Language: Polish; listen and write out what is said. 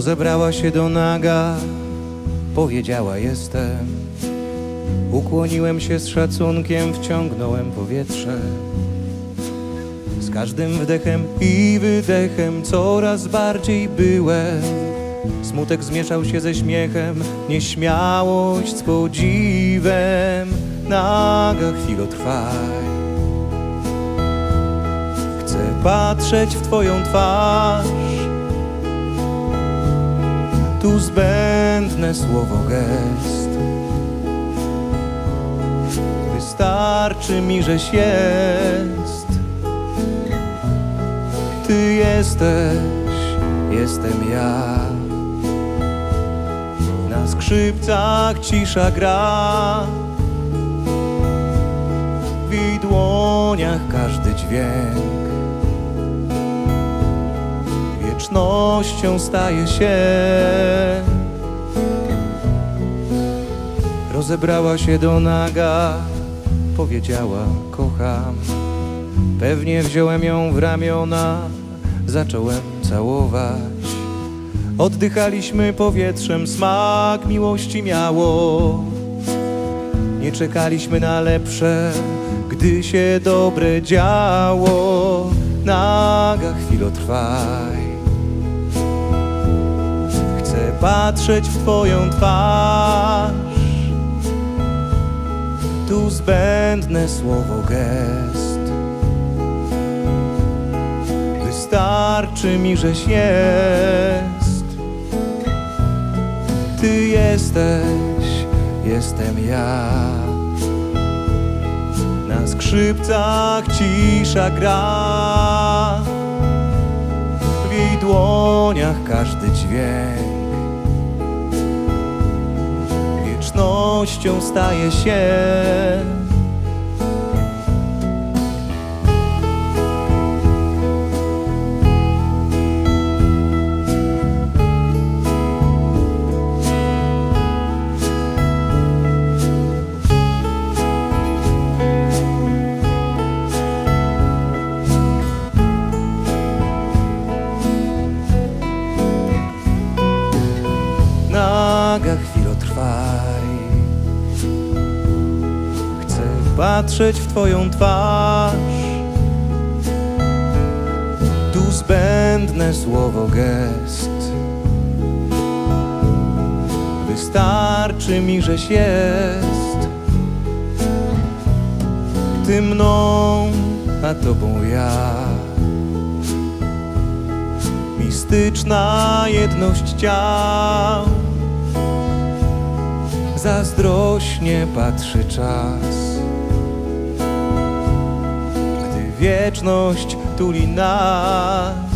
Rozebrała się do naga, powiedziała jestem. Ukłoniłem się z szacunkiem, wciągnąłem powietrze. Z każdym wdechem i wydechem coraz bardziej byłem. Smutek zmieszał się ze śmiechem, nieśmiałość z podziwem. Naga chwilo trwaj. Chcę patrzeć w Twoją twarz. Tu zbędne słowo gest. Wystarczy mi, żeś jest. Ty jesteś, jestem ja. Na skrzypcach cisza gra. W dłoniach każdy dźwięk wiecznością staje się. Rozebrała się do naga, powiedziała kocham. Pewnie wziąłem ją w ramiona, zacząłem całować. Oddychaliśmy powietrzem, smak miłości miało. Nie czekaliśmy na lepsze, gdy się dobre działo. Naga chwilo trwaj. Patrzeć w Twoją twarz. Tu zbędne słowo gest. Wystarczy mi, żeś jest. Ty jesteś, jestem ja. Na skrzypcach cisza gra. W jej dłoniach każdy dźwięk wiecznością staje się. Patrzeć w Twoją twarz. Tu zbędne słowo gest. Wystarczy mi, żeś jest. Ty mną, a Tobą ja. Mistyczna jedność ciał Zazdrośnie patrzy czas wieczność tuli nas